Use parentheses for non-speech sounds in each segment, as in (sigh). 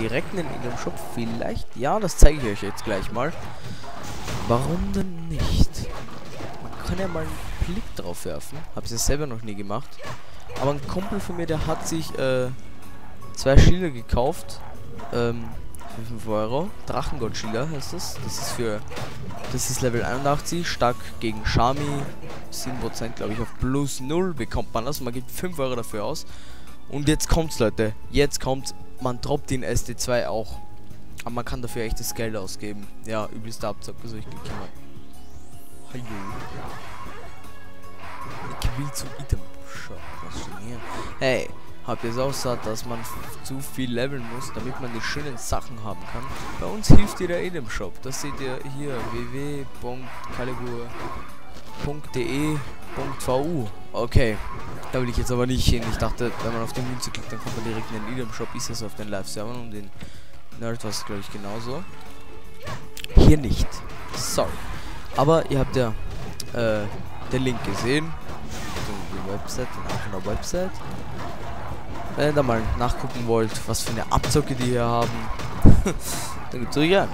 direkt in dem Shop vielleicht? Ja, das zeige ich euch jetzt gleich mal. Warum denn nicht? Man kann ja mal einen Blick drauf werfen. Hab's ja selber noch nie gemacht. Aber ein Kumpel von mir, der hat sich äh, zwei Schilder gekauft. Ähm, für 5 Euro. Drachengott-Schilder heißt das. Das ist für. Das ist Level 81. Stark gegen Shami. 7% glaube ich auf plus 0 bekommt man das. Man gibt 5 Euro dafür aus. Und jetzt kommt's, Leute. Jetzt kommt. Man droppt den SD2 auch. Aber man kann dafür echtes Geld ausgeben. Ja, übelster Abzug, was ich gekümmert. Hallo. Ich will zu Item. Was steht hier? Hey, habt ihr es auch satt, dass man zu viel leveln muss, damit man die schönen Sachen haben kann? Bei uns hilft dir der Item Shop. Das seht ihr hier. www.calibur.de.vu Okay, da will ich jetzt aber nicht hin. Ich dachte, wenn man auf die Münze klickt, dann kommt man direkt in den Item Shop. Ist das auf den Live-Servern und den Nerd war es, glaube ich, genauso. Hier nicht. Sorry. Aber ihr habt ja äh, den Link gesehen. Die Website, Namen der Website. Wenn ihr da mal nachgucken wollt, was für eine Abzocke die hier haben, (laughs) dann gebt es euch an.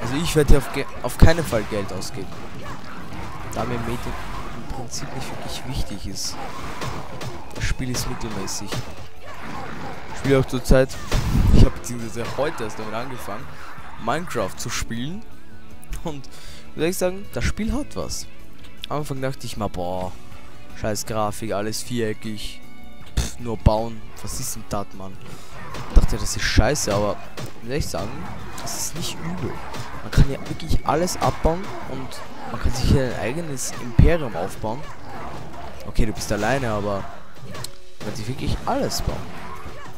Also ich werde hier auf, auf keinen Fall Geld ausgeben. Da mir im Prinzip nicht wirklich wichtig ist. Das Spiel ist mittelmäßig. Ich spiele auch zurzeit, ich habe beziehungsweise heute erst damit angefangen, Minecraft zu spielen. Und soll ich sagen, das Spiel hat was. Am Anfang dachte ich mal, boah, scheiß Grafik, alles viereckig, Pff, nur bauen, was ist denn das, Mann? Ich dachte, das ist scheiße, aber soll ich sagen, das ist nicht übel. Man kann ja wirklich alles abbauen und man kann sich hier ein eigenes Imperium aufbauen. Okay, du bist alleine, aber man kann sich wirklich alles bauen.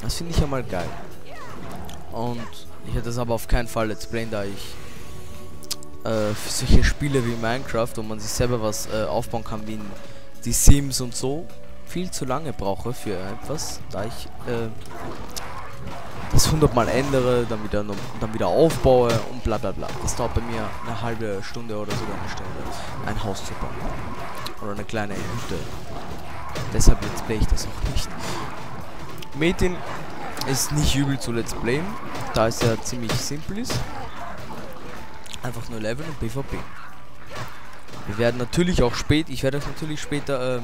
Das finde ich ja mal geil. Und ich hätte das aber auf keinen Fall Let's Playen, da ich äh, für solche Spiele wie Minecraft, wo man sich selber was äh, aufbauen kann, wie die Sims und so, viel zu lange brauche für etwas, da ich äh, das hundertmal ändere, dann wieder, dann wieder aufbaue und bla bla bla. Das dauert bei mir eine halbe Stunde oder sogar eine Stunde, ein Haus zu bauen. Oder eine kleine Hütte. Deshalb Let's Play ich das auch nicht. Metin ist nicht übel zu Let's Playen, da es ja ziemlich simpel ist. Einfach nur Level und PvP. Wir werden natürlich auch spät, ich werde das natürlich später, äh,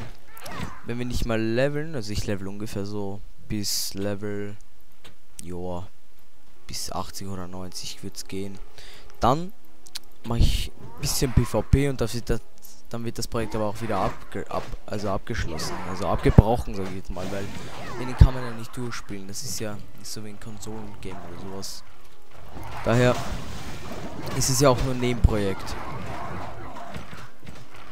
wenn wir nicht mal leveln, also ich level ungefähr so bis Level, joa, bis 80 oder 90 wird es gehen. Dann mache ich ein bisschen PvP und das, dann wird das Projekt aber auch wieder abge ab also abgeschlossen, also abgebrochen, sage ich jetzt mal, weil den kann man ja nicht durchspielen. Das ist ja nicht so wie ein Konsolen-Game oder sowas. Daher ist es ja auch nur ein Nebenprojekt.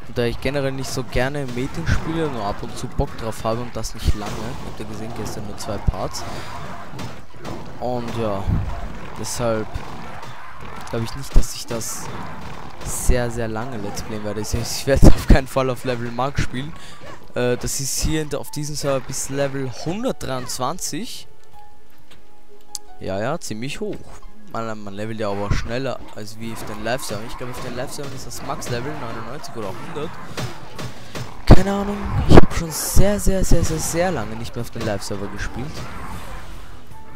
Und da ich generell nicht so gerne Meeting spiele, nur ab und zu Bock drauf habe und das nicht lange, habt ihr gesehen, gestern nur zwei Parts. Und ja, deshalb glaube ich nicht, dass ich das sehr, sehr lange Let's Play werde. Ich, ich werde auf keinen Fall auf Level Mark spielen. Äh, das ist hier auf diesem Server bis Level 123. Ja, ja, ziemlich hoch. Man, man levelt ja aber schneller als wie auf den Live-Server. Ich glaube, auf den Live-Server ist das Max-Level 99 oder 100. Keine Ahnung. Ich habe schon sehr, sehr, sehr, sehr, sehr lange nicht mehr auf den Live-Server gespielt.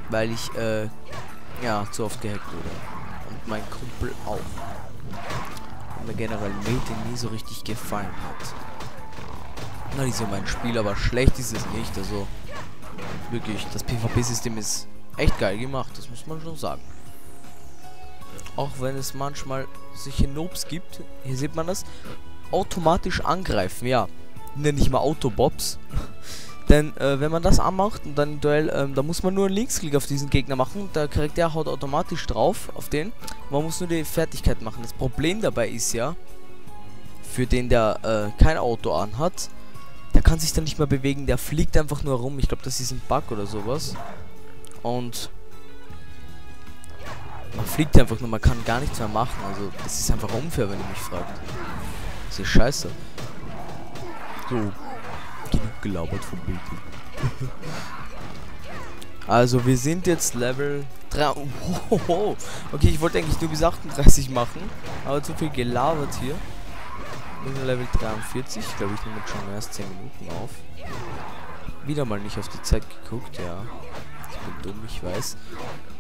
Weil ich, äh, ja, zu oft gehackt wurde. Und mein Kumpel auch mir generell Meeting nie so richtig gefallen hat. Na, nicht so mein Spiel, aber schlecht ist es nicht. Also, wirklich, das PvP-System ist echt geil gemacht, das muss man schon sagen. Auch wenn es manchmal solche Nobs gibt, hier sieht man das, automatisch angreifen, ja. Nenne ich mal Autobobs. (laughs) Denn äh, wenn man das anmacht und dann Duell, ähm, da muss man nur einen Linksklick auf diesen Gegner machen. Der Charakter haut automatisch drauf auf den. Man muss nur die Fertigkeit machen. Das Problem dabei ist ja, für den der äh, kein Auto anhat, der kann sich dann nicht mehr bewegen. Der fliegt einfach nur rum. Ich glaube, das ist ein Bug oder sowas. Und man fliegt einfach nur, man kann gar nichts mehr machen. Also das ist einfach unfair, wenn ihr mich fragt. Das ist scheiße. So, genug gelabert vom Bild. (laughs) also, wir sind jetzt Level 3. Oh, okay, ich wollte eigentlich nur bis 38 machen, aber zu viel gelabert hier. Wir sind Level 43. Ich glaube, ich nehme jetzt schon erst 10 Minuten auf. Wieder mal nicht auf die Zeit geguckt, ja. Ich bin dumm, ich weiß.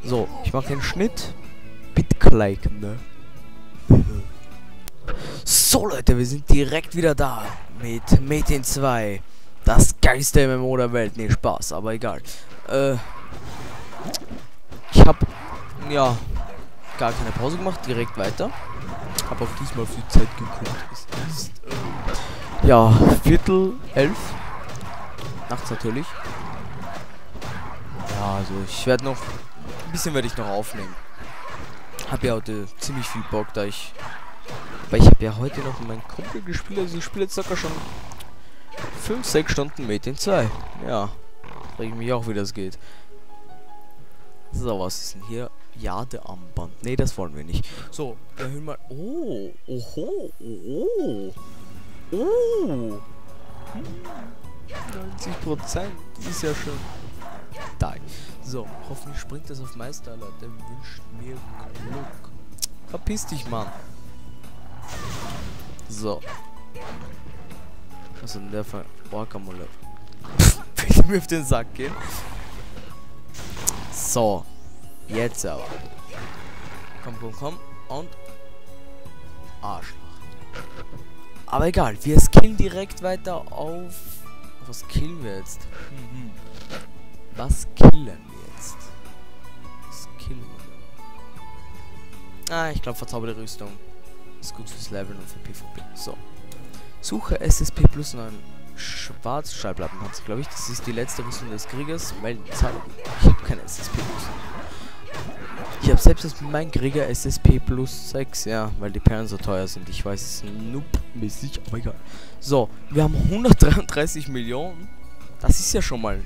So, ich mache den Schnitt. Bitte liken, ne? (laughs) So Leute, wir sind direkt wieder da mit Metin 2. Das geilste MMO der Welt. Ne, Spaß, aber egal. Äh, ich habe ja gar keine Pause gemacht, direkt weiter. Habe auch diesmal viel Zeit geguckt. Es ist äh, ja Viertel elf. Nachts natürlich. Ja, also ich werde noch ein bisschen werde ich noch aufnehmen. Habe ja heute ziemlich viel Bock, da ich weil ich habe ja heute noch mit meinem Kumpel gespielt, also ich spiele jetzt sogar schon 5, 6 Stunden den 2. Ja, frage ich mich auch, wie das geht. So, was ist denn hier? Jadearmband. Ne, das wollen wir nicht. So, erhöhen mal. Oh, oho, oh, oh. Hm, 90 Prozent. Ist ja schon. Da. So, hoffentlich springt das auf Meister, Leute. Wünscht mir Glück. Verpiss dich, Mann. So. Was ist denn der für Orkamulle? (laughs) Will mir auf den Sack gehen? So. Jetzt aber. Komm, komm, komm. Und. Arschloch. Aber egal, wir skillen direkt weiter auf. Was killen wir jetzt? Mhm. Was killen wir jetzt? Was killen wir? Ah, ich glaube verzauberte Rüstung. Ist gut fürs Leveln und für PvP. So. Suche SSP plus 9 Schwarzschallplattenpanzer, glaube ich. Das ist die letzte Rüstung des Kriegers. Melden Zahl. Ich habe keine SSP plus. Ich habe selbst meinem Krieger SSP plus 6, ja, weil die Perlen so teuer sind. Ich weiß, es noob-mäßig, aber egal. So, wir haben 133 Millionen. Das ist ja schon mal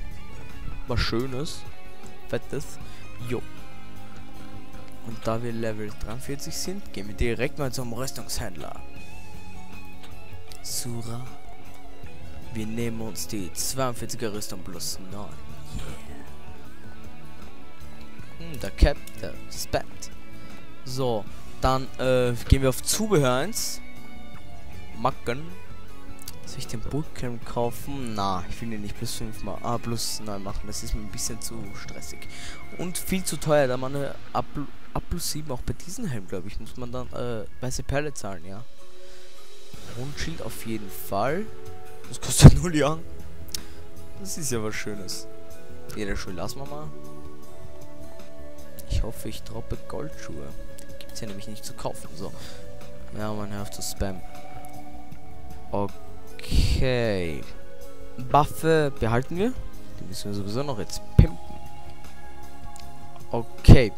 was Schönes. Fettes. Jo. Und da wir Level 43 sind, gehen wir direkt mal zum Rüstungshändler. Sura. Wir nehmen uns die 42er Rüstung plus 9. Yeah. Hm, der Cap, der Spat. So, dann äh, gehen wir auf Zubehör 1. Macken. Soll ich den Bootcamp kaufen? Na, ich will den nicht plus 5 mal. Ah, plus 9 machen. Das ist mir ein bisschen zu stressig. Und viel zu teuer, da man eine ab, ab plus 7 auch bei diesem Helm, glaube ich, muss man dann äh, weiße Perle zahlen, ja. Rundschild auf jeden Fall. Das kostet 0 Jahren. Das ist ja was Schönes. Jeder Schuh lassen wir mal. Ich hoffe, ich droppe Goldschuhe. Gibt es ja nämlich nicht zu kaufen. So. Ja, man hört zu spam. Okay. Waffe behalten wir. Die müssen wir sowieso noch jetzt pimpen. Okay.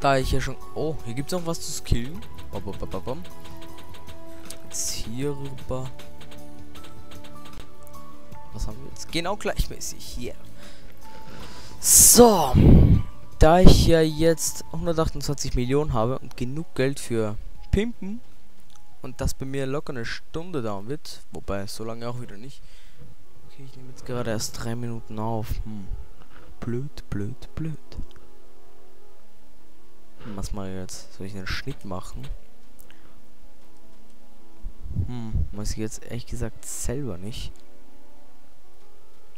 Da ich ja schon... Oh, hier gibt es noch was zu skillen. Jetzt. Was haben wir jetzt? Genau gleichmäßig. Hier. So. Da ich ja jetzt 128 Millionen habe und genug Geld für Pimpen und das bei mir locker eine Stunde dauern wird, wobei so lange auch wieder nicht. Okay, ich nehme jetzt gerade erst drei Minuten auf. Hm. Blöd, blöd, blöd. Was mache ich jetzt? Soll ich einen Schnitt machen? Hm, weiß ich jetzt ehrlich gesagt selber nicht.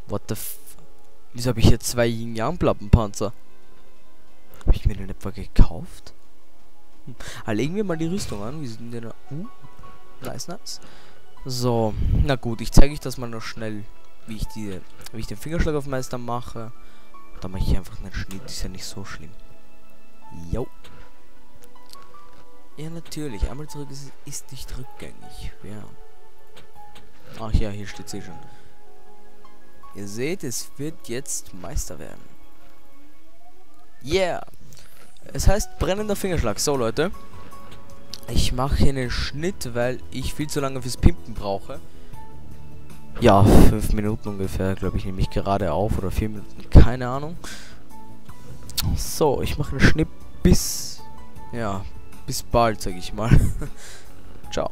What the f... Wieso habe ich jetzt zwei Yin Yang? Habe ich mir den etwa gekauft? Hm. Ah, legen wir mal die Rüstung an. Wie sind denn da? Uh, nice, nice. So, na gut, ich zeige euch das mal noch schnell, wie ich die, wie ich den Fingerschlag auf Meister mache. Da mache ich einfach einen Schnitt, ist ja nicht so schlimm. Ja, natürlich. Einmal zurück ist, ist nicht rückgängig. Ja. Ach ja, hier steht sie schon. Ihr seht, es wird jetzt Meister werden. Yeah. Es heißt brennender Fingerschlag. So, Leute. Ich mache hier einen Schnitt, weil ich viel zu lange fürs Pimpen brauche. Ja, fünf Minuten ungefähr, glaube ich, nehme ich gerade auf. Oder vier Minuten, keine Ahnung. So, ich mache einen Schnitt bis... Ja, bis bald, sage ich mal. (laughs) Ciao.